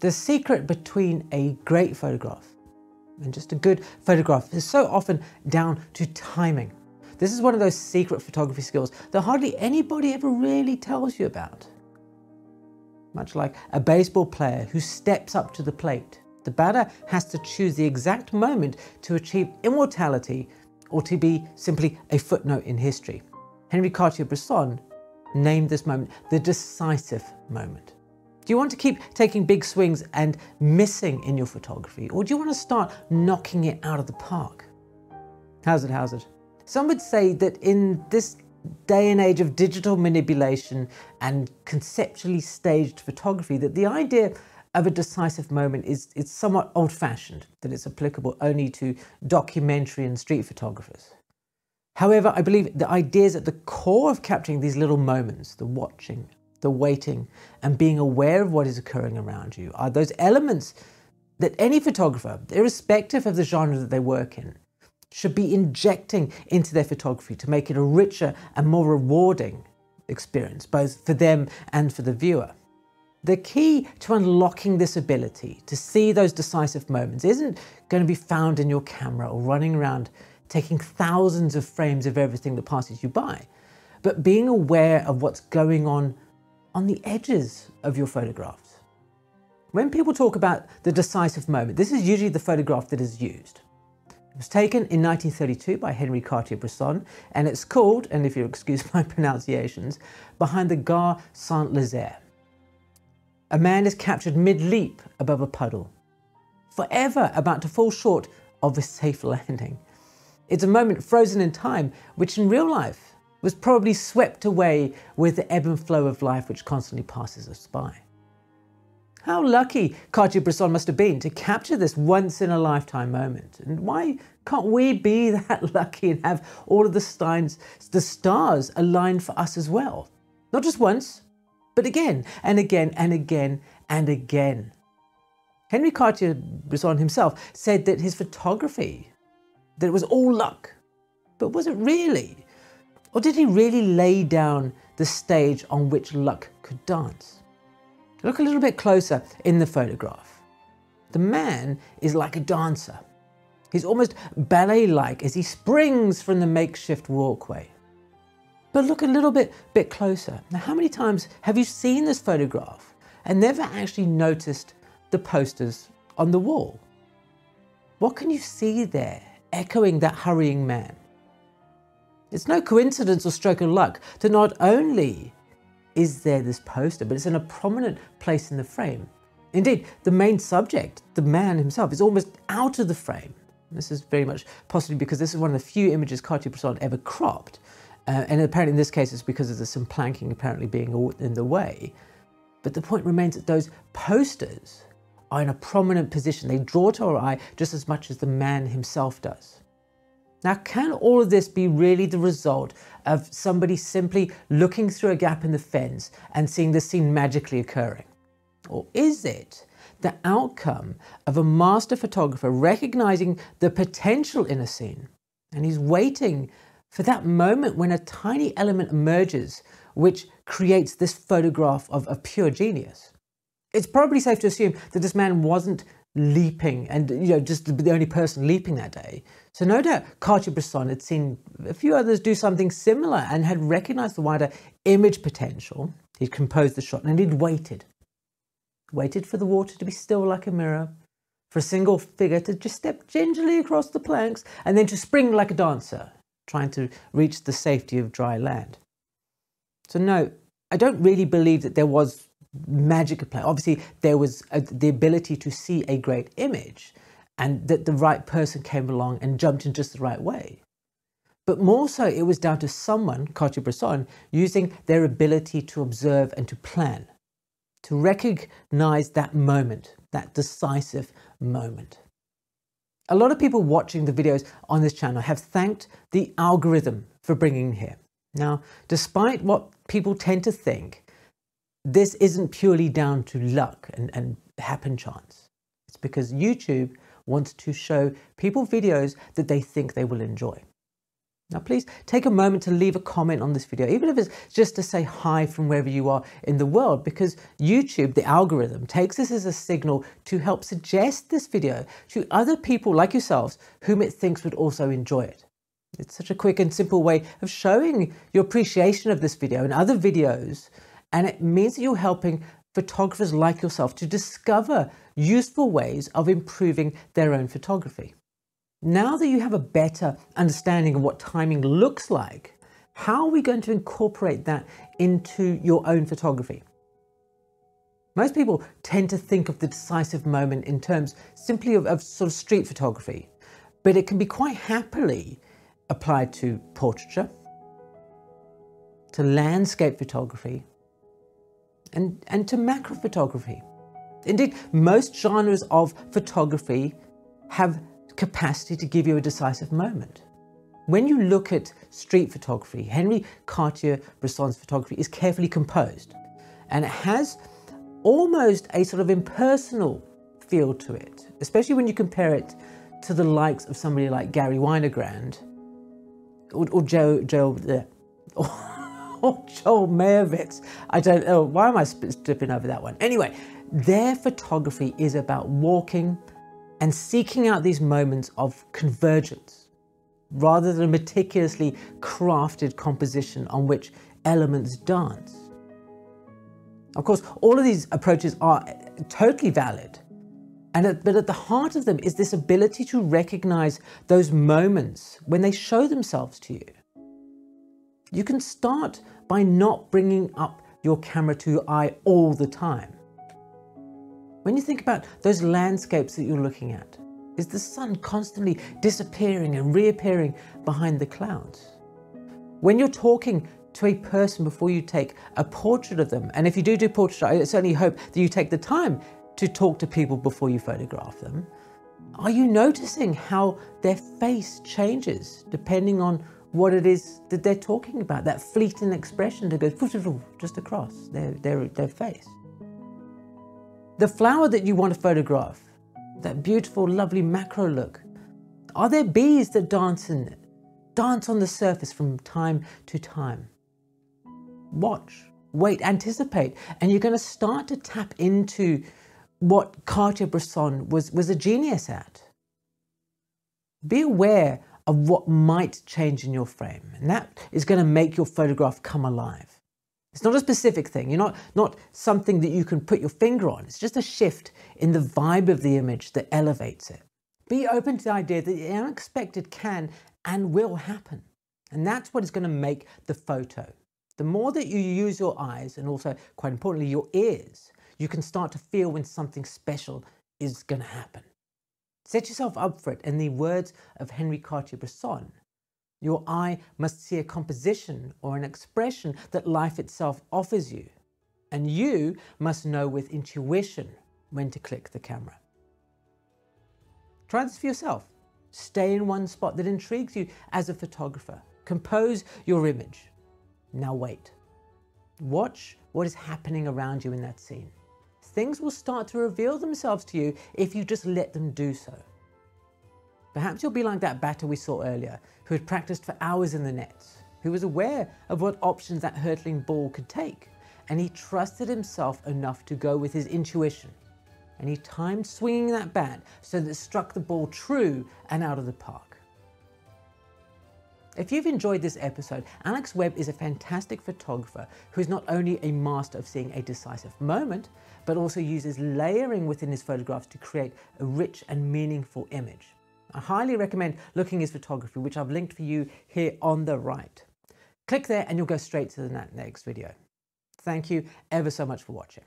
The secret between a great photograph and just a good photograph is so often down to timing. This is one of those secret photography skills that hardly anybody ever really tells you about. Much like a baseball player who steps up to the plate, the batter has to choose the exact moment to achieve immortality or to be simply a footnote in history. Henri Cartier-Bresson named this moment the decisive moment. Do you want to keep taking big swings and missing in your photography, or do you want to start knocking it out of the park? How's it, how's it? Some would say that in this day and age of digital manipulation and conceptually staged photography, that the idea of a decisive moment is, is somewhat old fashioned, that it's applicable only to documentary and street photographers. However, I believe the ideas at the core of capturing these little moments, the watching, the waiting, and being aware of what is occurring around you are those elements that any photographer, irrespective of the genre that they work in, should be injecting into their photography to make it a richer and more rewarding experience, both for them and for the viewer. The key to unlocking this ability to see those decisive moments isn't going to be found in your camera or running around taking thousands of frames of everything that passes you by, but being aware of what's going on on the edges of your photographs. When people talk about the decisive moment, this is usually the photograph that is used. It was taken in 1932 by Henri Cartier-Bresson, and it's called, and if you'll excuse my pronunciations, Behind the Gare Saint-Lazare. A man is captured mid-leap above a puddle, forever about to fall short of a safe landing. It's a moment frozen in time, which in real life was probably swept away with the ebb and flow of life which constantly passes us by. How lucky Cartier-Bresson must have been to capture this once in a lifetime moment. And why can't we be that lucky and have all of the stars, the stars aligned for us as well? Not just once, but again and again and again and again. Henry Cartier-Bresson himself said that his photography that it was all luck. But was it really? Or did he really lay down the stage on which luck could dance? Look a little bit closer in the photograph. The man is like a dancer. He's almost ballet-like as he springs from the makeshift walkway. But look a little bit, bit closer. Now, how many times have you seen this photograph and never actually noticed the posters on the wall? What can you see there? echoing that hurrying man. It's no coincidence or stroke of luck that not only is there this poster, but it's in a prominent place in the frame. Indeed, the main subject, the man himself, is almost out of the frame. This is very much possibly because this is one of the few images Cartier-Bresson ever cropped. Uh, and apparently in this case it's because of some planking apparently being in the way. But the point remains that those posters are in a prominent position. They draw to our eye just as much as the man himself does. Now, can all of this be really the result of somebody simply looking through a gap in the fence and seeing the scene magically occurring? Or is it the outcome of a master photographer recognizing the potential in a scene and he's waiting for that moment when a tiny element emerges which creates this photograph of, of pure genius? it's probably safe to assume that this man wasn't leaping and you know just the only person leaping that day. So no doubt Cartier-Bresson had seen a few others do something similar and had recognized the wider image potential. He'd composed the shot and he'd waited. Waited for the water to be still like a mirror, for a single figure to just step gingerly across the planks and then to spring like a dancer, trying to reach the safety of dry land. So no, I don't really believe that there was magic apply. Obviously, there was a, the ability to see a great image and that the right person came along and jumped in just the right way. But more so, it was down to someone, Cartier-Bresson, using their ability to observe and to plan, to recognize that moment, that decisive moment. A lot of people watching the videos on this channel have thanked the algorithm for bringing here. Now, despite what people tend to think, this isn't purely down to luck and, and happen chance. It's because YouTube wants to show people videos that they think they will enjoy. Now, please take a moment to leave a comment on this video, even if it's just to say hi from wherever you are in the world, because YouTube, the algorithm, takes this as a signal to help suggest this video to other people like yourselves whom it thinks would also enjoy it. It's such a quick and simple way of showing your appreciation of this video and other videos, and it means that you're helping photographers like yourself to discover useful ways of improving their own photography. Now that you have a better understanding of what timing looks like, how are we going to incorporate that into your own photography? Most people tend to think of the decisive moment in terms simply of, of sort of street photography, but it can be quite happily applied to portraiture, to landscape photography, and, and to macro photography. Indeed, most genres of photography have capacity to give you a decisive moment. When you look at street photography, Henri Cartier-Bresson's photography is carefully composed and it has almost a sort of impersonal feel to it, especially when you compare it to the likes of somebody like Garry Winogrand or, or Joe, Joe, or Joel Meyerowitz. I don't know, why am I stripping over that one? Anyway, their photography is about walking, and seeking out these moments of convergence rather than a meticulously crafted composition on which elements dance. Of course, all of these approaches are eh, totally valid, and at, but at the heart of them is this ability to recognize those moments when they show themselves to you. You can start by not bringing up your camera to your eye all the time. When you think about those landscapes that you're looking at, is the sun constantly disappearing and reappearing behind the clouds? When you're talking to a person before you take a portrait of them, and if you do do portrait, I certainly hope that you take the time to talk to people before you photograph them. Are you noticing how their face changes depending on what it is that they're talking about? That fleeting expression that goes just across their, their, their face. The flower that you want to photograph, that beautiful, lovely macro look, are there bees that dance in it? Dance on the surface from time to time. Watch, wait, anticipate, and you're going to start to tap into what Cartier-Bresson was, was a genius at. Be aware of what might change in your frame, and that is going to make your photograph come alive. It's not a specific thing. You're not, not something that you can put your finger on. It's just a shift in the vibe of the image that elevates it. Be open to the idea that the unexpected can and will happen. And that's what is going to make the photo. The more that you use your eyes and also, quite importantly, your ears, you can start to feel when something special is going to happen. Set yourself up for it. In the words of Henri Cartier-Bresson, your eye must see a composition or an expression that life itself offers you. And you must know with intuition when to click the camera. Try this for yourself. Stay in one spot that intrigues you as a photographer. Compose your image. Now wait. Watch what is happening around you in that scene. Things will start to reveal themselves to you if you just let them do so. Perhaps you'll be like that batter we saw earlier, who had practiced for hours in the nets, who was aware of what options that hurtling ball could take, and he trusted himself enough to go with his intuition. And he timed swinging that bat so that it struck the ball true and out of the park. If you've enjoyed this episode, Alex Webb is a fantastic photographer who is not only a master of seeing a decisive moment, but also uses layering within his photographs to create a rich and meaningful image. I highly recommend looking at his photography, which I've linked for you here on the right. Click there and you'll go straight to the next video. Thank you ever so much for watching.